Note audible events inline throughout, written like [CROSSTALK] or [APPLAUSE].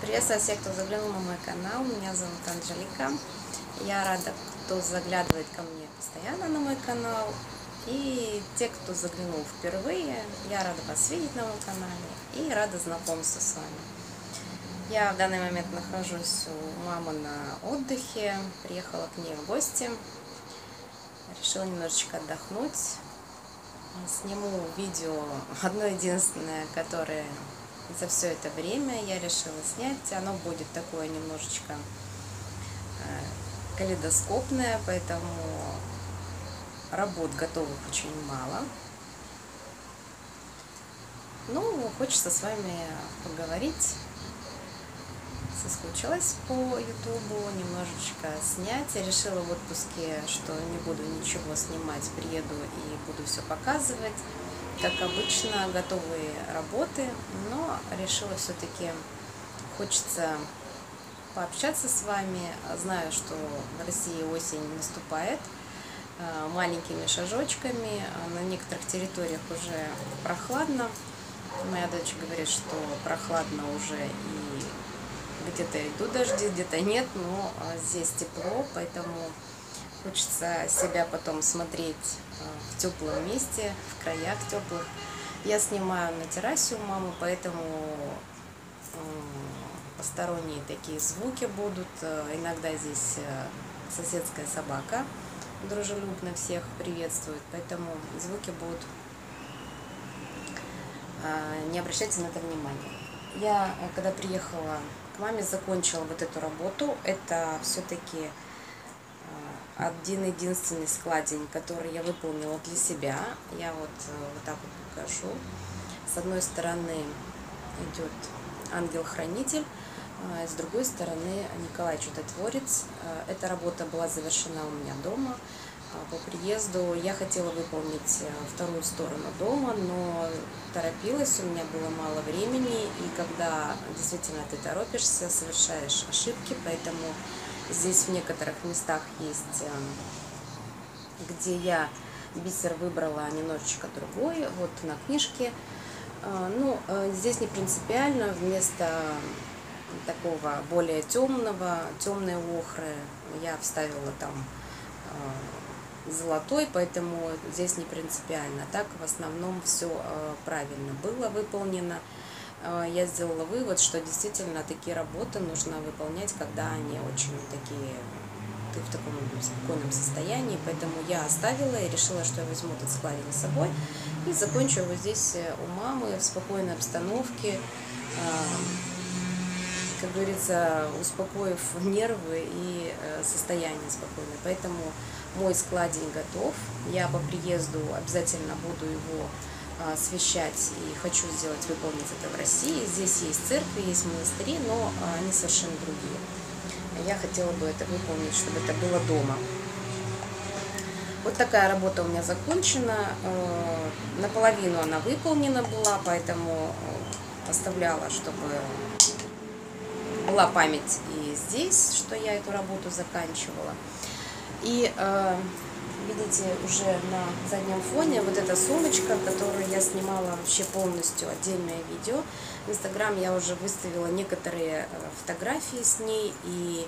Приветствую всех, кто заглянул на мой канал. Меня зовут Анжелика. Я рада, кто заглядывает ко мне постоянно на мой канал. И те, кто заглянул впервые, я рада вас видеть на моем канале и рада знакомству с вами. Я в данный момент нахожусь у мамы на отдыхе, приехала к ней в гости, решила немножечко отдохнуть. Сниму видео одно единственное, которое за все это время я решила снять. Оно будет такое немножечко э, калейдоскопное, поэтому работ готовых очень мало. Ну, хочется с вами поговорить. Соскучилась по ютубу, немножечко снять. Я решила в отпуске, что не буду ничего снимать, приеду и буду все показывать как обычно, готовые работы, но решила все-таки, хочется пообщаться с вами. Знаю, что в России осень наступает э, маленькими шажочками, на некоторых территориях уже прохладно. Моя дочь говорит, что прохладно уже и где-то идут дожди, где-то нет, но э, здесь тепло, поэтому Хочется себя потом смотреть э, в теплом месте, в краях теплых. Я снимаю на террасе у мамы, поэтому посторонние такие звуки будут. Э, иногда здесь э, соседская собака дружелюбно всех приветствует, поэтому звуки будут. Не обращайте на это внимания. Я, когда приехала к маме, закончила вот эту работу. Это все-таки один единственный складень, который я выполнила для себя. Я вот, э, вот так вот покажу. С одной стороны идет ангел-хранитель, а с другой стороны Николай Чудотворец. Э, эта работа была завершена у меня дома. А по приезду я хотела выполнить э, вторую сторону дома, но торопилась, у меня было мало времени, и когда действительно ты торопишься, совершаешь ошибки, поэтому Здесь в некоторых местах есть, эм, где я бисер выбрала немножечко другой, вот на книжке. Э, ну, э, здесь не принципиально, вместо такого более темного, темной охры я вставила там э, золотой, поэтому здесь не принципиально. Так в основном все правильно было выполнено. А, я сделала вывод, что действительно такие работы нужно выполнять, когда они очень такие, ты в таком спокойном состоянии, поэтому я оставила и решила, что я возьму этот складень с собой и закончу его здесь э, у мамы в спокойной обстановке, а, как говорится, успокоив нервы и э, состояние спокойное. Поэтому мой складень готов. Я по приезду обязательно буду его освещать и хочу сделать, выполнить это в России. Здесь есть церкви, есть монастыри, но а, они совершенно другие. Я хотела бы это выполнить, чтобы это было дома. Вот такая работа у меня закончена. Э, наполовину она выполнена была, поэтому э, оставляла, чтобы была память и здесь, что я эту работу заканчивала. И э, видите уже на заднем фоне вот эта сумочка, которую я снимала вообще полностью отдельное видео. В Инстаграм я уже выставила некоторые э, фотографии с ней и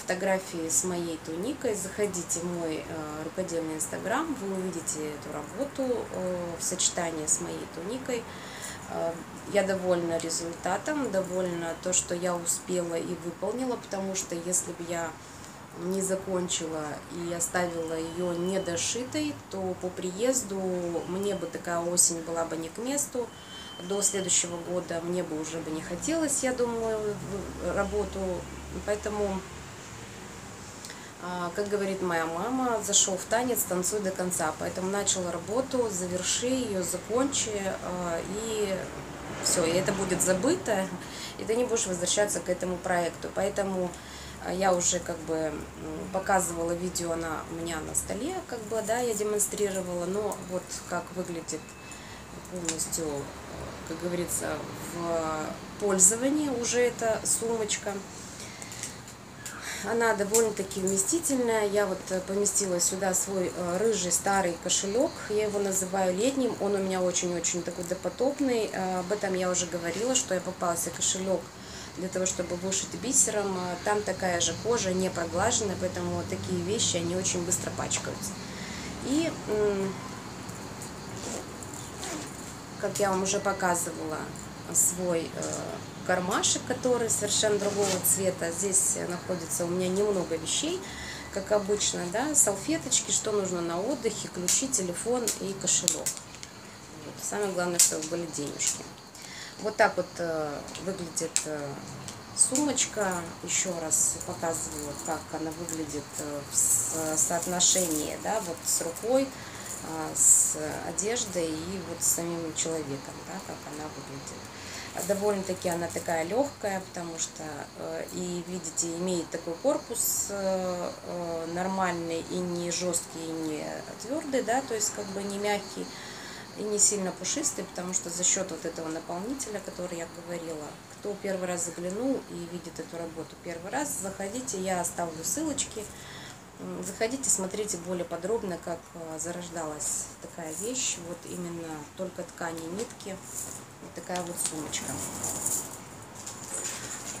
фотографии с моей туникой. Заходите в мой э, рукодельный Инстаграм, вы увидите эту работу э, в сочетании с моей туникой. Я довольна результатом, довольна то, что я успела и выполнила, потому что если бы я не закончила и оставила ее недошитой, то по приезду мне бы такая осень была бы не к месту. До следующего года мне бы уже бы не хотелось, я думаю, работу. Поэтому, а, как говорит моя мама, зашел в танец, танцуй до конца. Поэтому начал работу, заверши ее, закончи, а, и все, и это будет забыто, и ты не будешь возвращаться к этому проекту. Поэтому я уже как бы показывала видео на, у меня на столе, как бы, да, я демонстрировала, но вот как выглядит полностью, как говорится, в пользовании уже эта сумочка. Она довольно-таки вместительная. Я вот поместила сюда свой э, рыжий старый кошелек. Я его называю летним. Он у меня очень-очень такой допотопный. Э, об этом я уже говорила, что я попался кошелек для того, чтобы вышить бисером. Там такая же кожа, не проглаженная, поэтому такие вещи, они очень быстро пачкаются. И, как я вам уже показывала, свой э, кармашек, который совершенно другого цвета. Здесь находится у меня немного вещей, как обычно, да, салфеточки, что нужно на отдыхе, ключи, телефон и кошелек. Самое главное, чтобы были денежки. Вот так вот э, выглядит э, сумочка. Еще раз показываю, как она выглядит э, в соотношении, да, вот с рукой, э, с одеждой и вот с самим человеком, да, как она выглядит. Довольно-таки она такая легкая, потому что, и видите, имеет такой корпус нормальный и не жесткий, и не твердый, да, то есть как бы не мягкий и не сильно пушистый, потому что за счет вот этого наполнителя, который я говорила, кто первый раз заглянул и видит эту работу первый раз, заходите, я оставлю ссылочки, заходите, смотрите более подробно, как зарождалась такая вещь, вот именно только ткани, нитки, вот такая вот сумочка.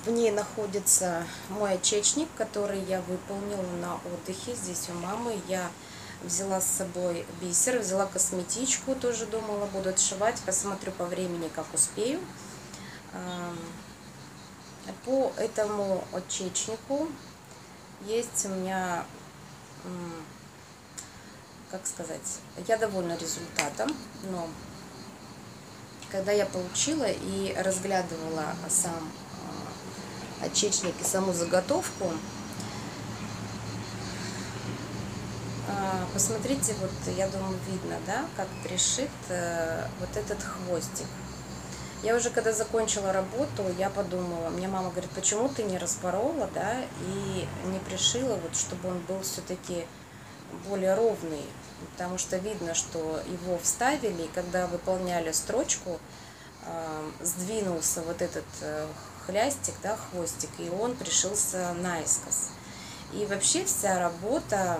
В ней находится мой очечник, который я выполнила на отдыхе. Здесь у мамы. Я взяла с собой бисер, взяла косметичку, тоже думала, буду отшивать. Посмотрю по времени, как успею. По этому очечнику есть у меня, как сказать, я довольна результатом, но когда я получила и разглядывала сам а, очечник и саму заготовку, а, посмотрите, вот я думаю, видно, да, как пришит э, вот этот хвостик. Я уже когда закончила работу, я подумала, мне мама говорит, почему ты не распорола, да, и не пришила, вот, чтобы он был все-таки более ровный потому что видно, что его вставили, и когда выполняли строчку, э, сдвинулся вот этот э, хлястик, да, хвостик, и он пришился наискос. И вообще вся работа,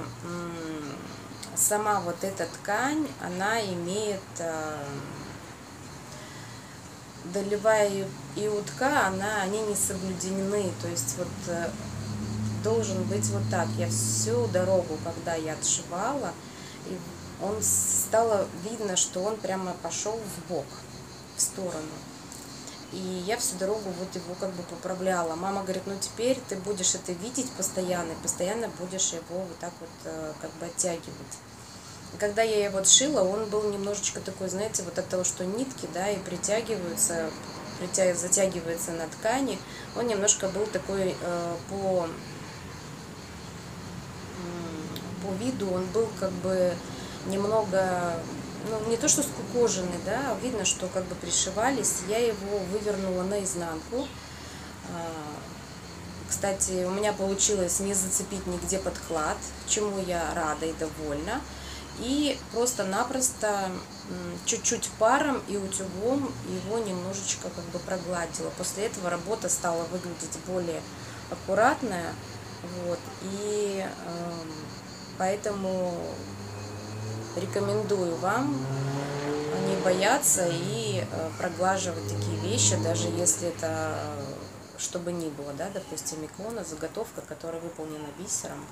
сама вот эта ткань, она имеет э, долевая и утка, она, они не соблюдены. То есть вот должен быть вот так. Я всю дорогу, когда я отшивала, и он стало видно, что он прямо пошел в бок, в сторону. И я всю дорогу вот его как бы поправляла. Мама говорит, ну теперь ты будешь это видеть постоянно, и постоянно будешь его вот так вот э, как бы оттягивать. И когда я его шила, он был немножечко такой, знаете, вот от того, что нитки, да, и притягиваются, притяг... затягивается на ткани, он немножко был такой э, по по виду он был как бы немного, ну не то что скукоженный, да, а видно, что как бы пришивались. Я его вывернула наизнанку. А, кстати, у меня получилось не зацепить нигде подклад, чему я рада и довольна. И просто-напросто чуть-чуть паром и утюгом его немножечко как бы прогладила. После этого работа стала выглядеть более аккуратная. Вот, и э, Поэтому рекомендую вам не бояться и э, проглаживать такие вещи, даже если это, чтобы ни было, да, допустим, икона, заготовка, которая выполнена бисером.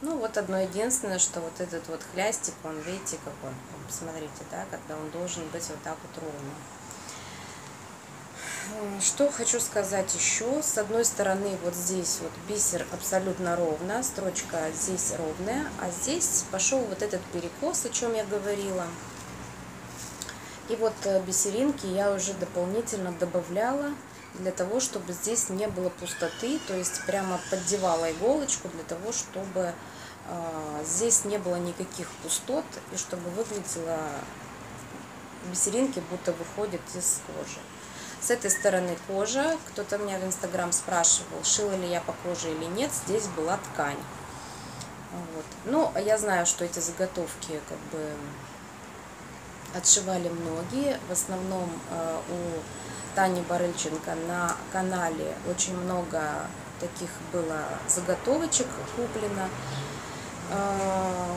Ну, вот одно единственное, что вот этот вот хлястик, он, видите, как он, посмотрите, да, когда он должен быть вот так вот ровно. Что хочу сказать еще. С одной стороны, вот здесь вот бисер абсолютно ровно, строчка здесь ровная, а здесь пошел вот этот перекос, о чем я говорила. И вот э, бисеринки я уже дополнительно добавляла для того, чтобы здесь не было пустоты, то есть прямо поддевала иголочку для того, чтобы э, здесь не было никаких пустот и чтобы выглядело бисеринки будто выходят из кожи. С этой стороны кожа. Кто-то меня в Инстаграм спрашивал, шила ли я по коже или нет. Здесь была ткань. Вот. Ну, я знаю, что эти заготовки как бы отшивали многие. В основном э, у Тани Барыльченко на канале очень много таких было заготовочек куплено. Э,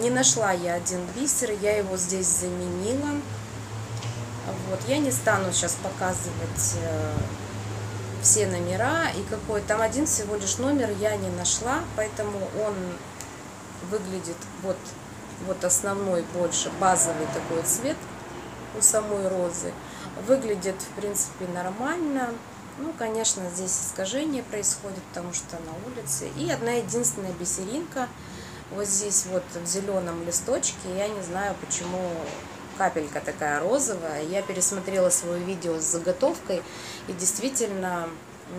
не нашла я один бисер, я его здесь заменила. Вот. Я не стану сейчас показывать э, все номера и какой там один всего лишь номер я не нашла, поэтому он выглядит вот, вот основной больше базовый такой цвет у самой розы. Выглядит в принципе нормально. Ну, конечно, здесь искажение происходит, потому что на улице. И одна единственная бисеринка вот здесь вот в зеленом листочке. Я не знаю, почему капелька такая розовая. Я пересмотрела свое видео с заготовкой, и действительно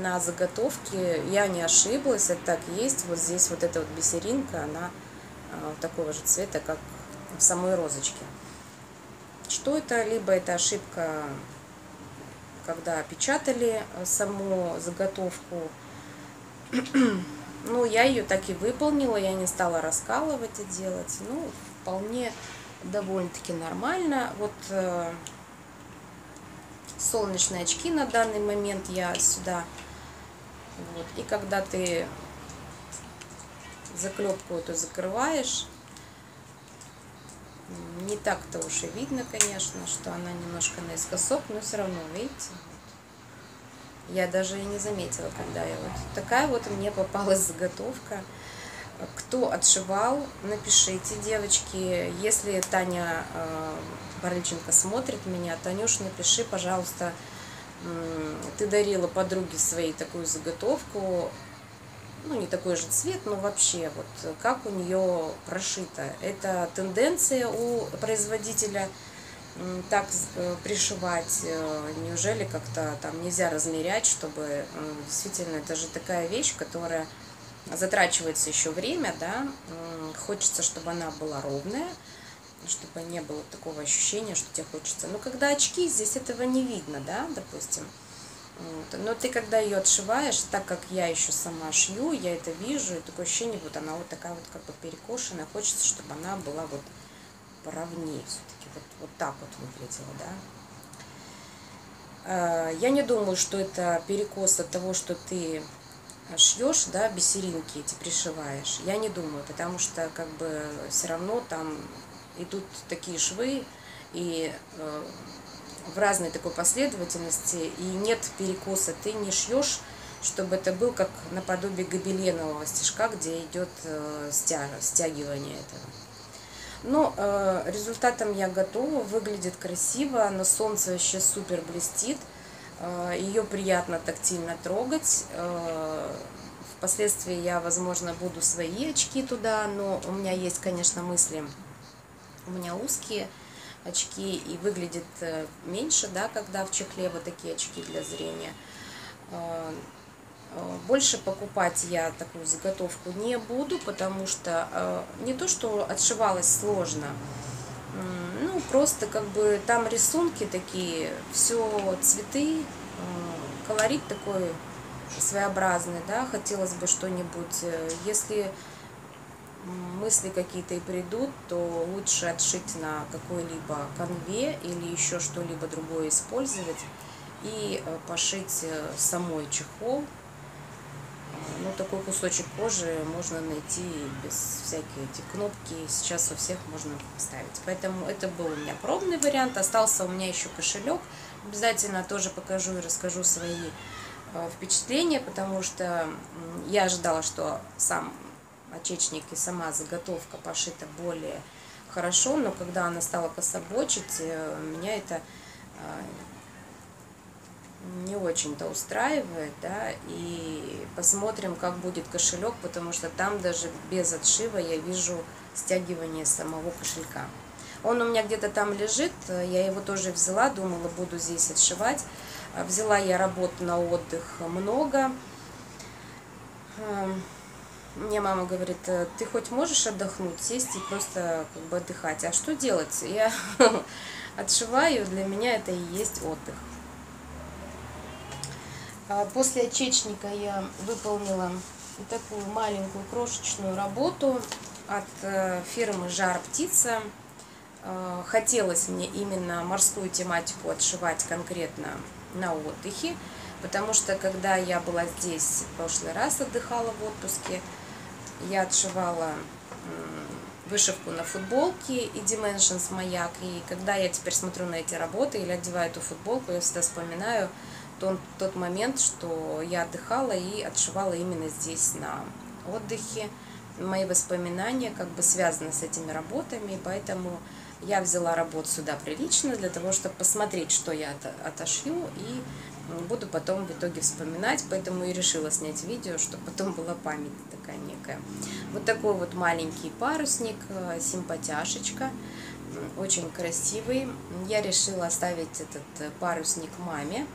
на заготовке я не ошиблась, это так есть. Вот здесь вот эта вот бисеринка, она а, такого же цвета, как в самой розочке. Что это? Либо это ошибка, когда печатали саму заготовку. [CLEARS THROAT] Ну, я ее так и выполнила, я не стала раскалывать и делать. Ну, вполне довольно-таки нормально. Вот э, солнечные очки на данный момент я сюда. Вот. И когда ты заклепку эту закрываешь, не так-то уж и видно, конечно, что она немножко наискосок, но все равно, видите, я даже и не заметила, когда я вот такая вот мне попалась заготовка. Кто отшивал, напишите, девочки. Если Таня э, Барличенко смотрит меня, Танюш, напиши, пожалуйста, ты дарила подруге своей такую заготовку, ну, не такой же цвет, но вообще, вот как у нее прошито. Это тенденция у производителя так э, пришивать, э, неужели как-то там нельзя размерять, чтобы действительно это же такая вещь, которая затрачивается еще время, да, хочется, чтобы она была ровная, чтобы не было такого ощущения, что тебе хочется. Но когда очки, здесь этого не видно, да, допустим. Вот. Но ты когда ее отшиваешь, так как я еще сама шью, я это вижу, и такое ощущение, вот она вот такая вот как бы перекошенная, хочется, чтобы она была вот поровнее все-таки, вот, вот так вот выглядела, да. А, я не думаю, что это перекос от того, что ты шьешь, да, бисеринки эти пришиваешь. Я не думаю, потому что как бы все равно там идут такие швы и э, в разной такой последовательности и нет перекоса. Ты не шьешь, чтобы это был как наподобие гобеленового стежка, где идет э, стяг, стягивание этого. Но э, результатом я готова, выглядит красиво, на солнце вообще супер блестит. Э, Ее приятно тактильно трогать. Э, впоследствии я, возможно, буду свои очки туда, но у меня есть, конечно, мысли, у меня узкие очки и выглядит э, меньше, да, когда в чехле вот такие очки для зрения. Больше покупать я такую заготовку не буду, потому что не то, что отшивалось сложно, ну, просто как бы там рисунки такие, все цветы, э, колорит такой своеобразный, да, хотелось бы что-нибудь, э, если мысли какие-то и придут, то лучше отшить на какой-либо конве или еще что-либо другое использовать и э, пошить самой чехол, ну, такой кусочек кожи можно найти без всяких эти кнопки. Сейчас у всех можно поставить. Поэтому это был у меня пробный вариант. Остался у меня еще кошелек. Обязательно тоже покажу и расскажу свои э, впечатления, потому что я ожидала, что сам очечник и сама заготовка пошита более хорошо, но когда она стала кособочить, э, меня это э, не очень-то устраивает, да, и посмотрим, как будет кошелек, потому что там даже без отшива я вижу стягивание самого кошелька. Он у меня где-то там лежит, я его тоже взяла, думала, буду здесь отшивать. Взяла я работу на отдых много. Эм, мне мама говорит, ты хоть можешь отдохнуть, сесть и просто как бы отдыхать. А что делать? Я [LAUGHS] отшиваю, для меня это и есть отдых. А после очечника я выполнила такую маленькую крошечную работу от э, фирмы Жар Птица. Э, хотелось мне именно морскую тематику отшивать конкретно на отдыхе, потому что когда я была здесь в прошлый раз отдыхала в отпуске, я отшивала вышивку на футболке и Dimensions маяк. И когда я теперь смотрю на эти работы или одеваю эту футболку, я всегда вспоминаю тот, тот момент, что я отдыхала и отшивала именно здесь на отдыхе. Мои воспоминания как бы связаны с этими работами, поэтому я взяла работу сюда прилично для того, чтобы посмотреть, что я отошью и буду потом в итоге вспоминать, поэтому и решила снять видео, чтобы потом была память такая некая. Вот такой вот маленький парусник, э, симпатяшечка, очень красивый. Я решила оставить этот э, парусник маме.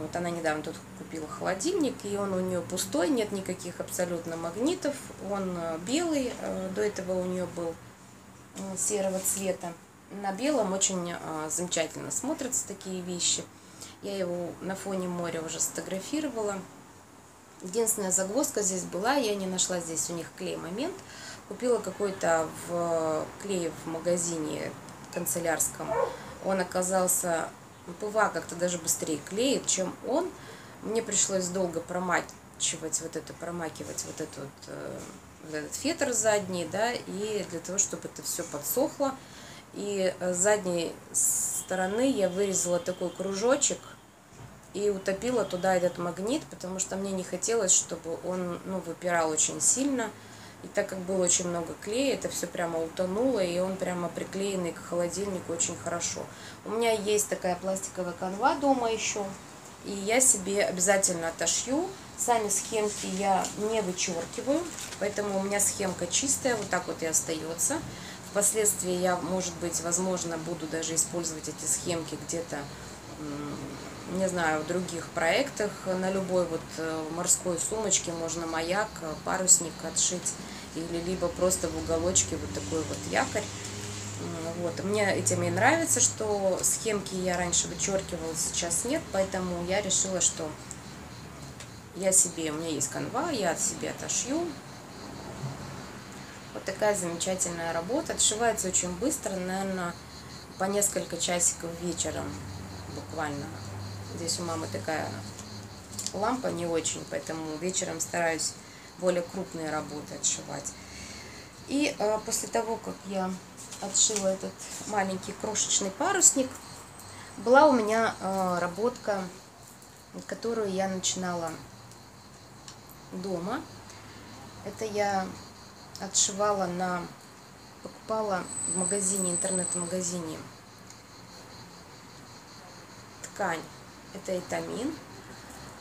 Вот она недавно тут купила холодильник, и он у нее пустой, нет никаких абсолютно магнитов. Он э, белый, до этого у нее был серого цвета. На белом очень замечательно смотрятся такие вещи. Я его на фоне моря уже сфотографировала. Единственная загвоздка здесь была, я не нашла здесь у них клей-момент. Купила какой-то в клей в магазине канцелярском. Он оказался, ПВА как-то даже быстрее клеит, чем он. Мне пришлось долго промачивать вот это, промакивать вот, этот э, вот этот фетр задний, да, и для того, чтобы это все подсохло. И с задней стороны я вырезала такой кружочек – и утопила туда этот магнит, потому что мне не хотелось, чтобы он ну, выпирал очень сильно. И так как было очень много клея, это все прямо утонуло, и он прямо приклеенный к холодильнику очень хорошо. У меня есть такая пластиковая канва дома еще, и я себе обязательно отошью. Сами схемки я не вычеркиваю, поэтому у меня схемка чистая, вот так вот и остается. Впоследствии я, может быть, возможно, буду даже использовать эти схемки где-то не знаю, в других проектах на любой вот э, морской сумочке можно маяк, э, парусник отшить или либо просто в уголочке вот такой вот якорь. Вот. Мне этим и нравится, что схемки я раньше вычеркивала, сейчас нет, поэтому я решила, что я себе, у меня есть канва, я от себя отошью. Вот такая замечательная работа. Отшивается очень быстро, наверное, по несколько часиков вечером буквально Здесь у мамы такая лампа не очень, поэтому вечером стараюсь более крупные работы отшивать. И э, после того, как я отшила этот маленький крошечный парусник, была у меня э, работка, которую я начинала дома. Это я отшивала на покупала в магазине, интернет-магазине ткань это этамин.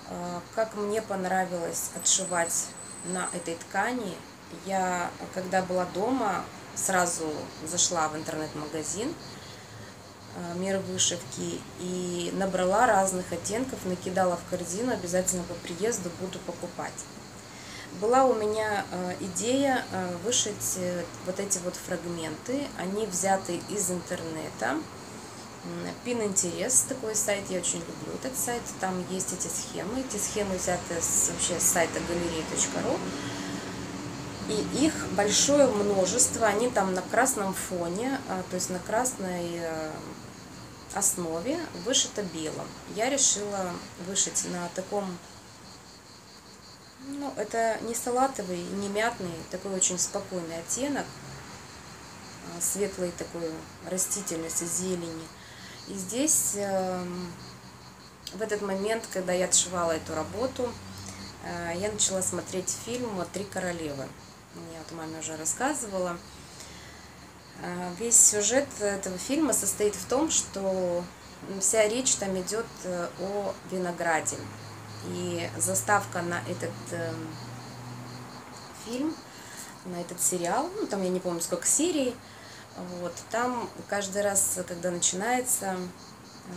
А, как мне понравилось отшивать на этой ткани, я, когда была дома, сразу зашла в интернет-магазин а, мир вышивки и набрала разных оттенков, накидала в корзину, обязательно по приезду буду покупать. Была у меня а, идея вышить э, вот эти вот фрагменты, они взяты из интернета, Пин Интерес, такой сайт, я очень люблю этот сайт, там есть эти схемы, эти схемы взяты с, вообще с сайта галерея.ру, и их большое множество, они там на красном фоне, а, то есть на красной э, основе вышито белым. Я решила вышить на таком, ну, это не салатовый, не мятный, такой очень спокойный оттенок, а, светлой такой растительности, зелени. И здесь эм, в этот момент, когда я отшивала эту работу, э, я начала смотреть фильм «Три королевы». Я вот маме уже рассказывала. Э, весь сюжет этого фильма состоит в том, что вся речь там идет э, о винограде. И заставка на этот эм, фильм, на этот сериал, ну там я не помню сколько серий, вот, там каждый раз, когда начинается,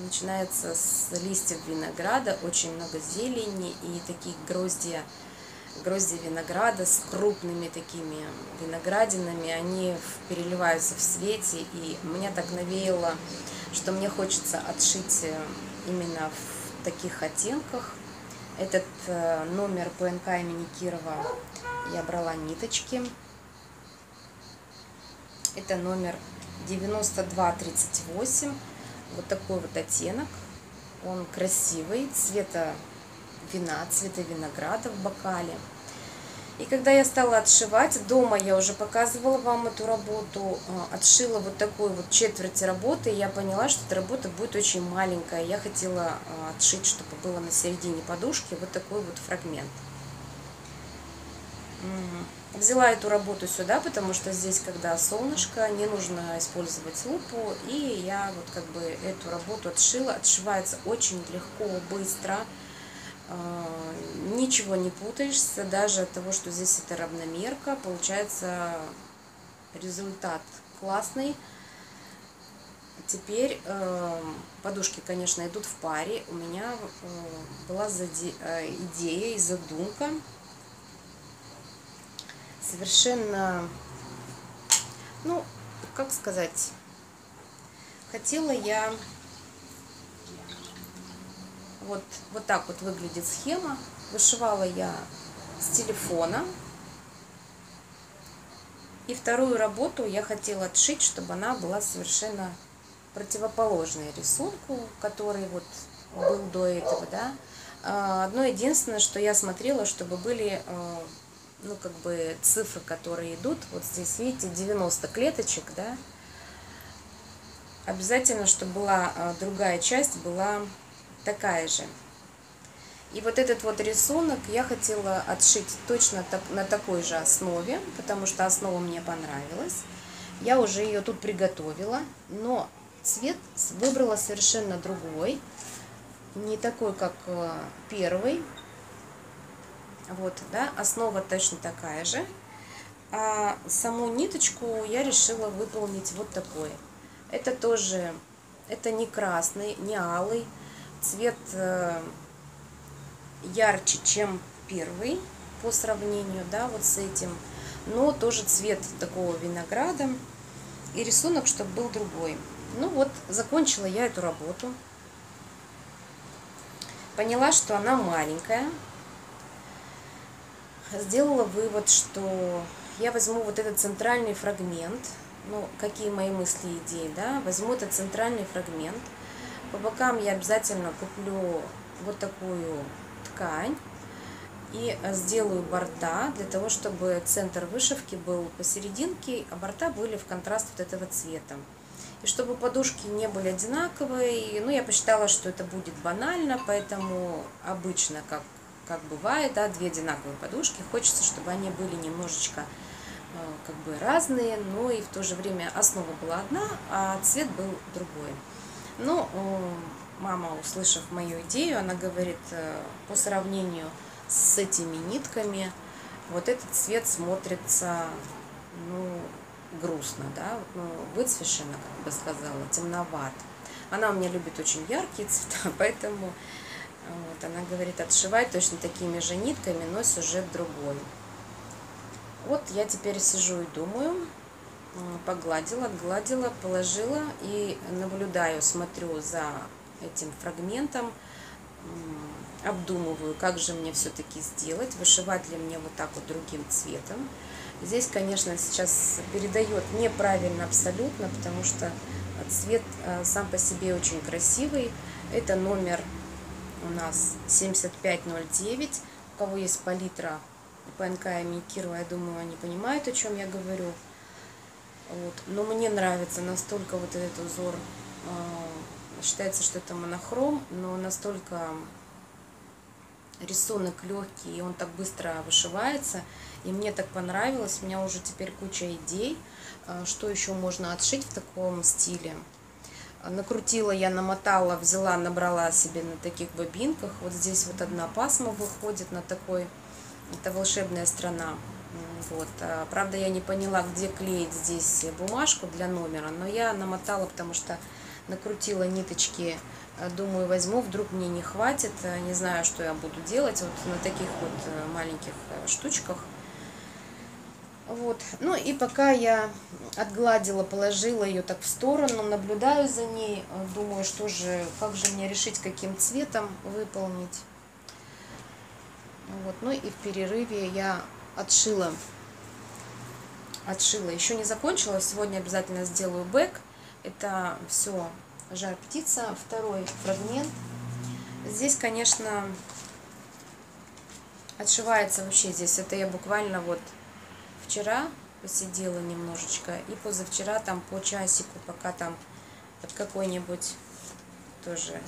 начинается с листьев винограда, очень много зелени и такие гроздья, гроздья винограда с крупными такими виноградинами, они переливаются в свете, и меня так навеяло, что мне хочется отшить э, именно в таких оттенках. Этот э, номер ПНК имени Кирова я брала ниточки, это номер 9238. Вот такой вот оттенок. Он красивый, цвета вина, цвета винограда в бокале. И когда я стала отшивать, дома я уже показывала вам эту работу, а, отшила вот такой вот четверть работы, и я поняла, что эта работа будет очень маленькая. Я хотела а, отшить, чтобы было на середине подушки вот такой вот фрагмент. Взяла эту работу сюда, потому что здесь, когда солнышко, не нужно использовать лупу. И я вот как бы эту работу отшила. Отшивается очень легко, быстро. А, ничего не путаешься, даже от того, что здесь это равномерка, получается результат классный. Теперь э, подушки, конечно, идут в паре. У меня э, была заде, э, идея и задумка совершенно, ну, как сказать, хотела я вот, вот так вот выглядит схема. Вышивала я с телефона. И вторую работу я хотела отшить, чтобы она была совершенно противоположной рисунку, который вот был до этого, да. А, одно единственное, что я смотрела, чтобы были, а, ну, как бы цифры, которые идут. Вот здесь, видите, 90 клеточек, да. Обязательно, чтобы была а, другая часть, была такая же. И вот этот вот рисунок я хотела отшить точно так, на такой же основе, потому что основа мне понравилась. Я уже ее тут приготовила, но цвет выбрала совершенно другой, не такой, как э, первый. Вот, да, основа точно такая же. А саму ниточку я решила выполнить вот такой. Это тоже, это не красный, не алый, Цвет э, ярче, чем первый по сравнению, да, вот с этим. Но тоже цвет такого винограда. И рисунок, чтобы был другой. Ну вот, закончила я эту работу. Поняла, что она маленькая. Сделала вывод, что я возьму вот этот центральный фрагмент. Ну, какие мои мысли и идеи, да. Возьму этот центральный фрагмент – по бокам я обязательно куплю вот такую ткань и сделаю борта для того, чтобы центр вышивки был посерединке, а борта были в контраст вот этого цвета. И чтобы подушки не были одинаковые, ну, я посчитала, что это будет банально, поэтому обычно, как, как бывает, да, две одинаковые подушки, хочется, чтобы они были немножечко э, как бы разные, но и в то же время основа была одна, а цвет был другой. Ну, мама, услышав мою идею, она говорит, э, по сравнению с этими нитками, вот этот цвет смотрится, ну, грустно, да, ну, выцвешенно, как бы сказала, темноват. Она у меня любит очень яркие цвета, [LAUGHS] поэтому вот, она говорит, отшивай точно такими же нитками, но сюжет другой. Вот я теперь сижу и думаю, погладила, отгладила, положила и наблюдаю, смотрю за этим фрагментом, обдумываю, как же мне все-таки сделать, вышивать ли мне вот так вот другим цветом. Здесь, конечно, сейчас передает неправильно абсолютно, потому что цвет э, сам по себе очень красивый. Это номер у нас 7509. У кого есть палитра ПНК и Микирова, я думаю, они понимают, о чем я говорю. Вот. Но мне нравится настолько вот этот узор. А, считается, что это монохром, но настолько рисунок легкий, и он так быстро вышивается. И мне так понравилось. У меня уже теперь куча идей, а, что еще можно отшить в таком стиле. Накрутила я, намотала, взяла, набрала себе на таких бобинках. Вот здесь вот одна пасма выходит на такой, это волшебная страна. Вот. А, правда, я не поняла, где клеить здесь бумажку для номера, но я намотала, потому что накрутила ниточки. А, думаю, возьму, вдруг мне не хватит, а, не знаю, что я буду делать вот на таких вот э, маленьких э, штучках. Вот. Ну и пока я отгладила, положила ее так в сторону, наблюдаю за ней, думаю, что же, как же мне решить, каким цветом выполнить. Вот. Ну и в перерыве я отшила отшила. Еще не закончила, сегодня обязательно сделаю бэк. Это все жар птица, второй фрагмент. Здесь, конечно, Отшивается вообще здесь. Это я буквально вот вчера посидела немножечко. И позавчера там по часику, пока там под какой-нибудь тоже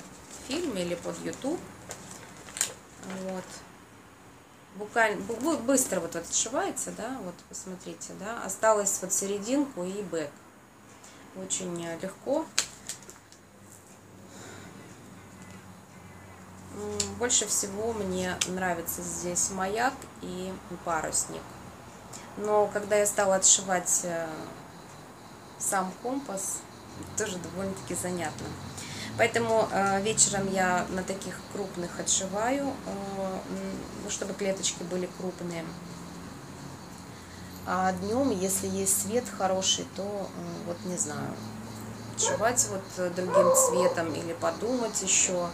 фильм или под YouTube. Вот. Буквально, быстро вот отшивается, да, вот посмотрите, да. Осталось вот серединку и бэк. Очень легко. Больше всего мне нравится здесь маяк и парусник. Но когда я стала отшивать э, сам компас, тоже довольно-таки занятно. Поэтому э, вечером я на таких крупных отшиваю, э, ну, чтобы клеточки были крупные. А днем, если есть свет хороший, то вот не знаю, отшивать вот другим цветом или подумать еще.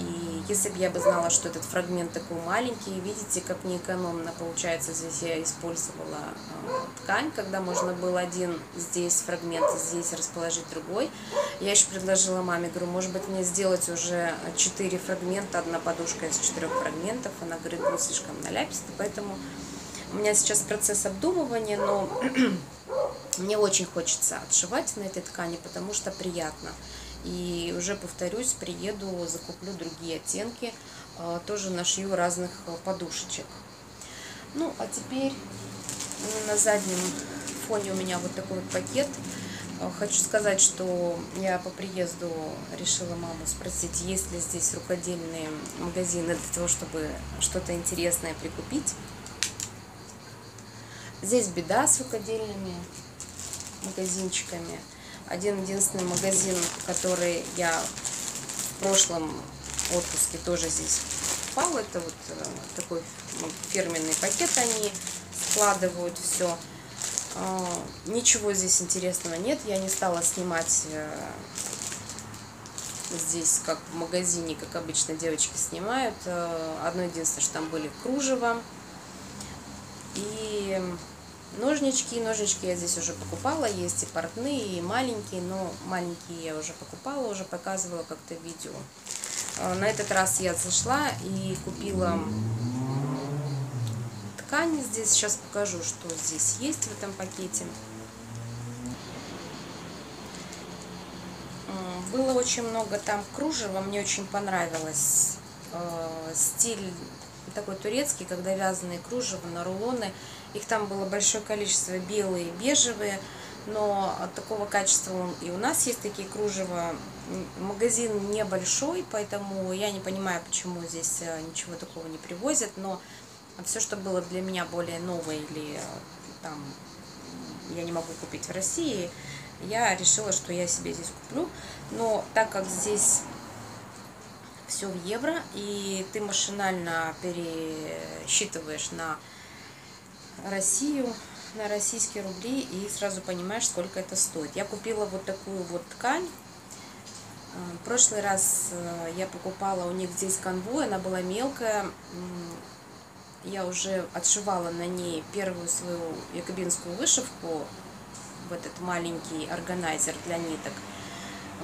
И если бы я бы знала, что этот фрагмент такой маленький, видите, как неэкономно получается, здесь я использовала э, ткань, когда можно было один здесь фрагмент, здесь расположить другой. Я еще предложила маме, говорю, может быть мне сделать уже 4 фрагмента, одна подушка из 4 фрагментов. Она говорит, будет слишком наляписто, поэтому у меня сейчас процесс обдумывания, но [CLEARS THROAT] мне очень хочется отшивать на этой ткани, потому что приятно. И уже повторюсь, приеду, закуплю другие оттенки, а, тоже нашью разных а, подушечек. Ну, а теперь на заднем фоне у меня вот такой вот пакет. А, хочу сказать, что я по приезду решила маму спросить, есть ли здесь рукодельные магазины для того, чтобы что-то интересное прикупить. Здесь беда с рукодельными магазинчиками один единственный магазин, который я в прошлом отпуске тоже здесь попал. Это вот э, такой фирменный пакет они складывают все. А, ничего здесь интересного нет. Я не стала снимать э, здесь, как в магазине, как обычно девочки снимают. Э, одно единственное, что там были кружева. И Ножнички, ножнички я здесь уже покупала, есть и портные, и маленькие, но маленькие я уже покупала, уже показывала как-то видео. А, на этот раз я зашла и купила ткань. Здесь сейчас покажу, что здесь есть в этом пакете. Было очень много там кружева, мне очень понравилось а, стиль такой турецкий, когда вязаные кружева на рулоны. Их там было большое количество, белые, бежевые, но от такого качества и у нас есть такие кружева. Магазин небольшой, поэтому я не понимаю, почему здесь э, ничего такого не привозят, но все, что было для меня более новое или э, там я не могу купить в России, я решила, что я себе здесь куплю. Но так как здесь все в евро, и ты машинально пересчитываешь на Россию, на российские рубли, и сразу понимаешь, сколько это стоит. Я купила вот такую вот ткань. Э, в прошлый раз э, я покупала у них здесь конвой, она была мелкая. Я уже отшивала на ней первую свою якобинскую вышивку в этот маленький органайзер для ниток.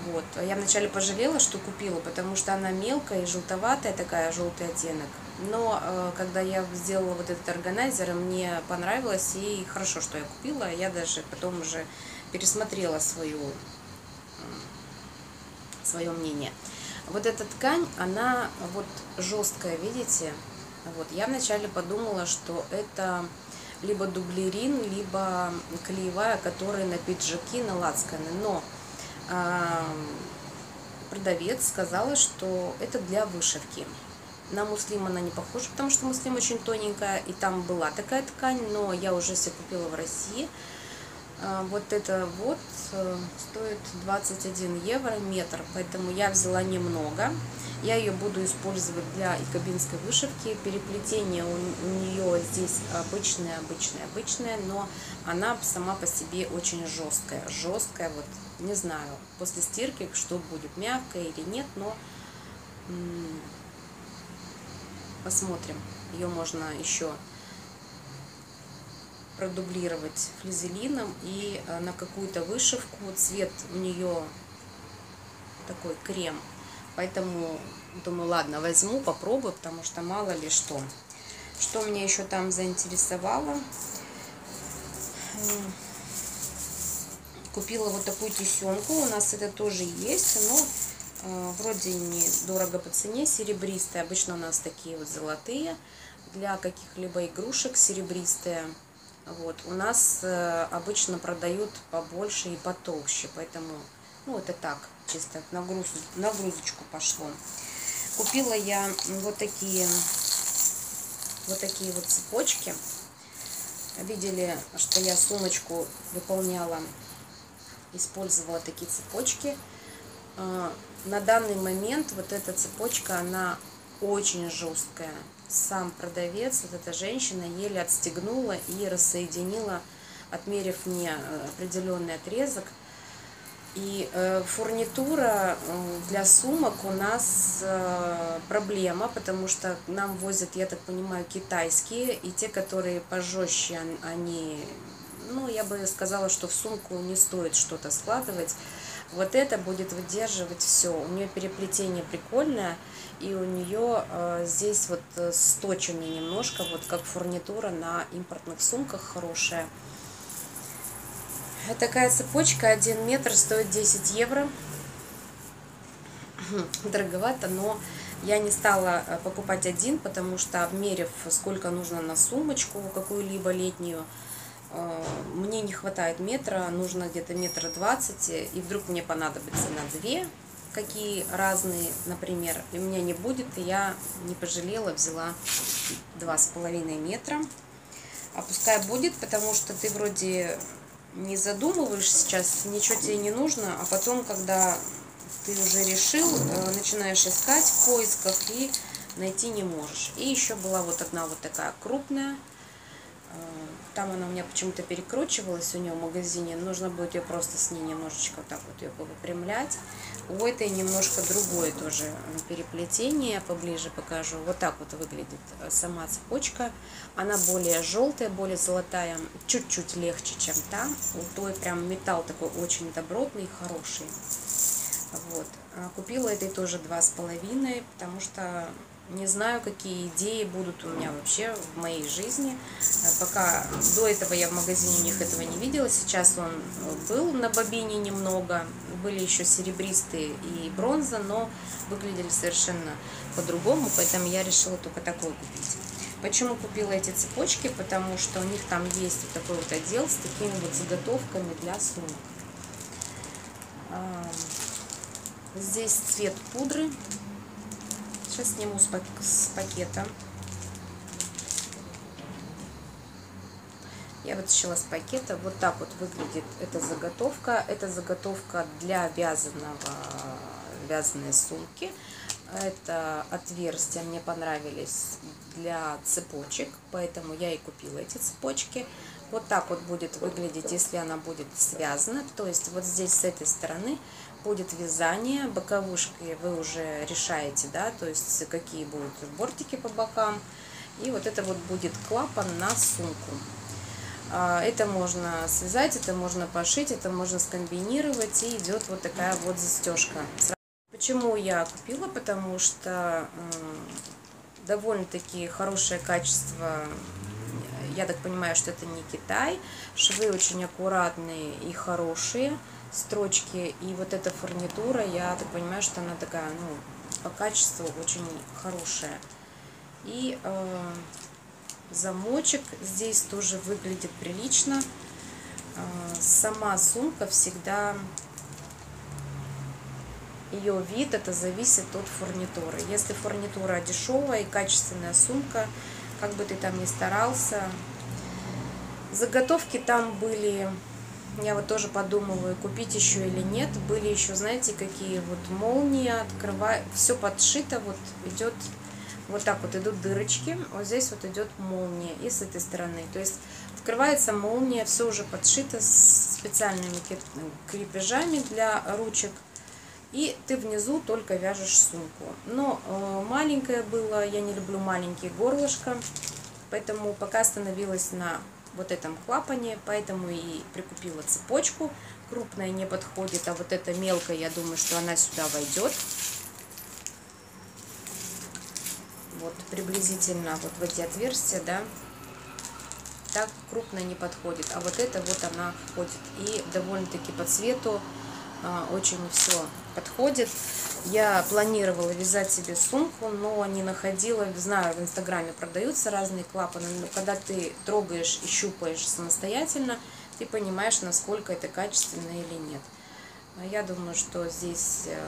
Вот. Я вначале пожалела, что купила, потому что она мелкая и желтоватая, такая желтый оттенок. Но э, когда я сделала вот этот органайзер, мне понравилось, и хорошо, что я купила. Я даже потом уже пересмотрела свою, э, свое мнение. Вот эта ткань, она вот жесткая, видите? Вот. Я вначале подумала, что это либо дублерин, либо клеевая, которая на пиджаки, на лацканы. Но продавец сказала, что это для вышивки. На муслим она не похожа, потому что муслим очень тоненькая, и там была такая ткань, но я уже себе купила в России. А, вот это вот э, стоит 21 евро метр, поэтому я взяла немного. Я ее буду использовать для икабинской вышивки. Переплетение у нее здесь обычное, обычное, обычное, но она сама по себе очень жесткая. Жесткая, вот не знаю, после стирки, что будет, мягкая или нет, но посмотрим. Ее можно еще продублировать флизелином и э, на какую-то вышивку цвет у нее такой крем Поэтому думаю, ладно, возьму, попробую, потому что мало ли что. Что меня еще там заинтересовало? Купила вот такую тесенку. У нас это тоже есть, но вроде не дорого по цене, серебристые. Обычно у нас такие вот золотые. Для каких-либо игрушек серебристые. Вот. У нас э, обычно продают побольше и потолще, поэтому, ну, это так, чисто нагруз, нагрузочку пошло. Купила я вот такие, вот такие вот цепочки. Видели, что я сумочку выполняла использовала такие цепочки. На данный момент вот эта цепочка, она очень жесткая. Сам продавец, вот эта женщина, еле отстегнула и рассоединила, отмерив мне э, определенный отрезок. И э, фурнитура э, для сумок у нас э, проблема, потому что нам возят, я так понимаю, китайские, и те, которые пожестче, они ну, я бы сказала, что в сумку не стоит что-то складывать. Вот это будет выдерживать все. У нее переплетение прикольное, и у нее э, здесь вот э, сточено немножко, вот как фурнитура на импортных сумках хорошая. Такая цепочка 1 метр стоит 10 евро. Дороговато, но я не стала э, покупать один, потому что обмерив, сколько нужно на сумочку какую-либо летнюю, мне не хватает метра, нужно где-то метр двадцать, и вдруг мне понадобится на две, какие разные, например, и у меня не будет, и я не пожалела, взяла два с половиной метра. А пускай будет, потому что ты вроде не задумываешь сейчас, ничего тебе не нужно, а потом, когда ты уже решил, э, начинаешь искать в поисках и найти не можешь. И еще была вот одна вот такая крупная, э, там она у меня почему-то перекручивалась у нее в магазине. Нужно будет ее просто с ней немножечко так вот ее выпрямлять. У этой немножко другое тоже переплетение. Поближе покажу. Вот так вот выглядит э, сама цепочка. Она более желтая, более золотая. Чуть-чуть легче, чем та. У той прям металл такой очень добротный, хороший. Вот. А купила этой тоже два с половиной, потому что не знаю, какие идеи будут у меня вообще в моей жизни. Э, пока до этого я в магазине у них этого не видела. Сейчас он был на бобине немного. Были еще серебристые и бронза, но выглядели совершенно по-другому. Поэтому я решила только такой купить. Почему купила эти цепочки? Потому что у них там есть вот такой вот отдел с такими вот заготовками для сумок. Здесь цвет пудры Сейчас сниму с, пак с пакета. Я вытащила с пакета. Вот так вот выглядит эта заготовка. Это заготовка для вязаного, вязаной сумки. Это отверстия мне понравились для цепочек, поэтому я и купила эти цепочки. Вот так вот будет выглядеть, если она будет связана. То есть вот здесь с этой стороны будет вязание, боковушки вы уже решаете, да, то есть какие будут бортики по бокам. И вот это вот будет клапан на сумку. А, это можно связать, это можно пошить, это можно скомбинировать, и идет вот такая вот застежка. Почему я купила? Потому что довольно-таки хорошее качество я так понимаю, что это не Китай. Швы очень аккуратные и хорошие строчки. И вот эта фурнитура, я так понимаю, что она такая, ну, по качеству очень хорошая. И э, замочек здесь тоже выглядит прилично. Э, сама сумка всегда, ее вид, это зависит от фурнитуры. Если фурнитура дешевая и качественная сумка, как бы ты там ни старался, заготовки там были я вот тоже подумываю, купить еще или нет. Были еще, знаете, какие вот молнии открывают. Все подшито, вот идет вот так вот идут дырочки. Вот здесь вот идет молния и с этой стороны. То есть открывается молния, все уже подшито с специальными крепежами для ручек. И ты внизу только вяжешь сумку. Но э, маленькое было, я не люблю маленькие горлышко, поэтому пока остановилась на вот этом клапане, поэтому и прикупила цепочку. Крупная не подходит, а вот эта мелкая, я думаю, что она сюда войдет. вот приблизительно вот в эти отверстия, да, так крупно не подходит. А вот это вот она входит. И довольно-таки по цвету а, очень все подходит. Я планировала вязать себе сумку, но не находила, знаю, в инстаграме продаются разные клапаны, но когда ты трогаешь и щупаешь самостоятельно, ты понимаешь, насколько это качественно или нет. Я думаю, что здесь, э,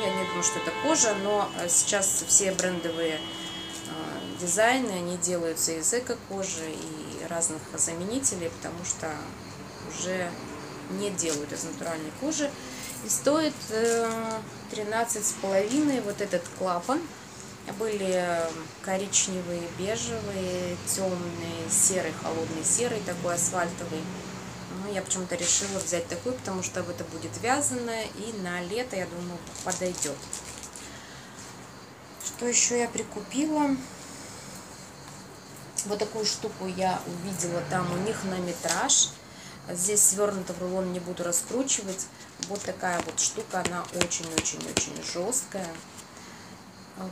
я не думаю, что это кожа, но сейчас все брендовые э, дизайны, они делаются из эко-кожи и разных заменителей, потому что уже не делают из натуральной кожи. И стоит 13 э, вот этот клапан. Были коричневые, бежевые, темные, серый, холодный серый, такой асфальтовый. Но я почему-то решила взять такой, потому что это будет вязаное и на лето, я думаю, подойдет. Что еще я прикупила? Вот такую штуку я увидела там у них на метраж. Здесь свернуто в рулон не буду раскручивать. Вот такая вот штука, она очень-очень-очень жесткая.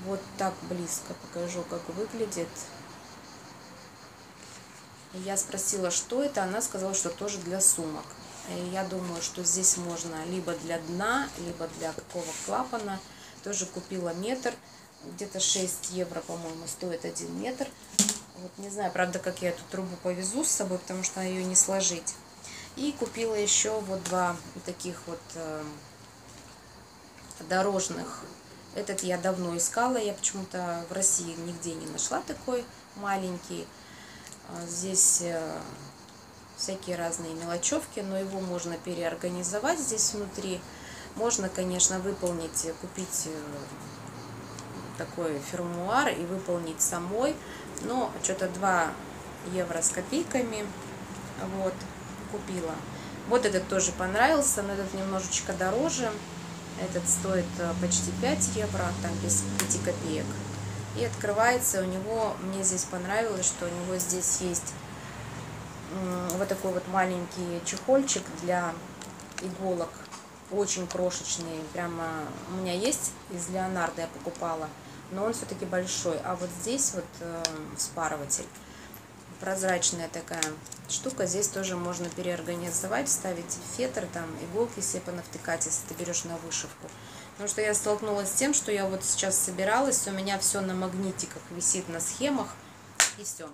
Вот так близко покажу, как выглядит. Я спросила, что это, она сказала, что тоже для сумок. Я думаю, что здесь можно либо для дна, либо для какого клапана. Тоже купила метр, где-то 6 евро, по-моему, стоит один метр. Вот не знаю, правда, как я эту трубу повезу с собой, потому что ее не сложить. И купила еще вот два таких вот э, дорожных. Этот я давно искала, я почему-то в России нигде не нашла такой маленький. А здесь э, всякие разные мелочевки, но его можно переорганизовать здесь внутри. Можно, конечно, выполнить, купить э, такой фермуар и выполнить самой, но что-то 2 евро с копейками. Вот купила. Вот этот тоже понравился, но этот немножечко дороже. Этот стоит э, почти 5 евро, там без 5 копеек. И открывается у него, мне здесь понравилось, что у него здесь есть вот такой вот маленький чехольчик для иголок. Очень крошечный, прямо у меня есть из Леонардо я покупала, но он все-таки большой. А вот здесь вот э, спарыватель прозрачная такая штука. Здесь тоже можно переорганизовать, ставить фетр, там иголки себе понавтыкать, если ты берешь на вышивку. Потому что я столкнулась с тем, что я вот сейчас собиралась, у меня все на магнитиках висит, на схемах, и все.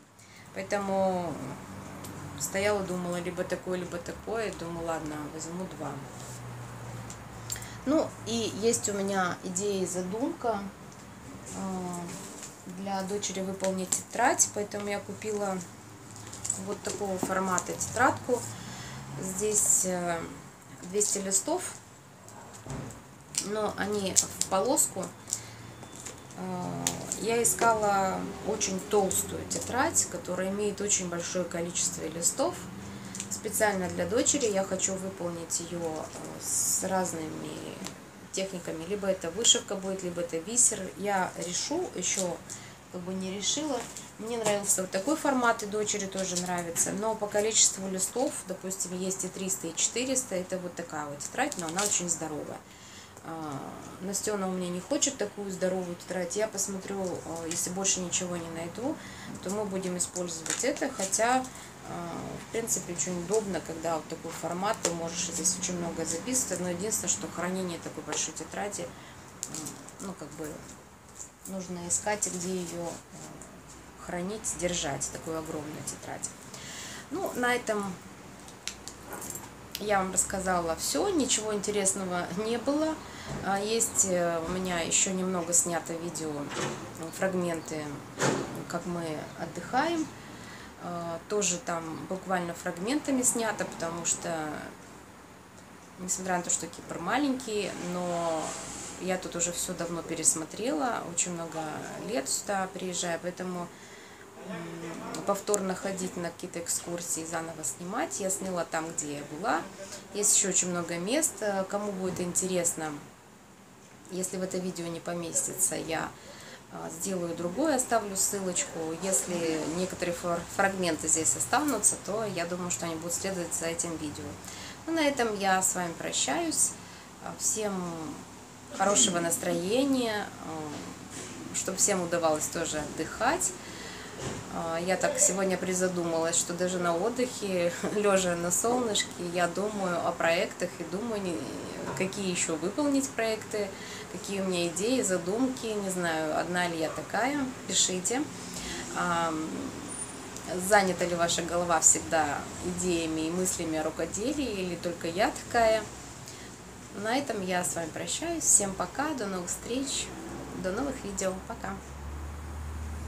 Поэтому стояла, думала, либо такое, либо такое. Думаю, ладно, возьму два. Ну, и есть у меня идея и задумка а, для дочери выполнить тетрадь, поэтому я купила вот такого формата тетрадку. Здесь 200 э, листов, но они в полоску. Э, я искала очень толстую тетрадь, которая имеет очень большое количество листов. Специально для дочери я хочу выполнить ее э, с разными техниками. Либо это вышивка будет, либо это бисер. Я решу еще как бы не решила. Мне нравился вот такой формат, и дочери тоже нравится. Но по количеству листов, допустим, есть и 300, и 400. Это вот такая вот тетрадь, но она очень здоровая. А, Настена у меня не хочет такую здоровую тетрадь. Я посмотрю, а, если больше ничего не найду, то мы будем использовать это. Хотя, а, в принципе, очень удобно, когда вот такой формат, ты можешь здесь очень много записывать. Но единственное, что хранение такой большой тетради, ну, как бы нужно искать, где ее хранить, держать, такую огромную тетрадь. Ну, на этом я вам рассказала все, ничего интересного не было. А, есть э, у меня еще немного снято видео, фрагменты, как мы отдыхаем. А, тоже там буквально фрагментами снято, потому что, несмотря на то, что Кипр маленький, но я тут уже все давно пересмотрела, очень много лет сюда приезжаю, поэтому повторно ходить на какие-то экскурсии, заново снимать. Я сняла там, где я была. Есть еще очень много мест. Кому будет интересно, если в это видео не поместится, я а, сделаю другое, оставлю ссылочку. Если некоторые фрагменты здесь останутся, то я думаю, что они будут следовать за этим видео. Ну, на этом я с вами прощаюсь. Всем хорошего настроения, чтобы всем удавалось тоже отдыхать. А, Я так сегодня призадумалась, что даже на отдыхе, [LAUGHS] лежа на солнышке, я думаю о проектах и думаю, какие еще выполнить проекты, какие у меня идеи, задумки, не знаю, одна ли я такая, пишите. Ам, Занята ли ваша голова всегда идеями и мыслями о рукоделии, или только я такая? На этом я с вами прощаюсь. Всем пока, до новых встреч, до новых видео. Пока.